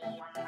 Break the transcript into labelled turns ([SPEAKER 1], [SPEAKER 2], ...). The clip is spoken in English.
[SPEAKER 1] money.